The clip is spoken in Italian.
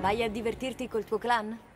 Vai a divertirti col tuo clan?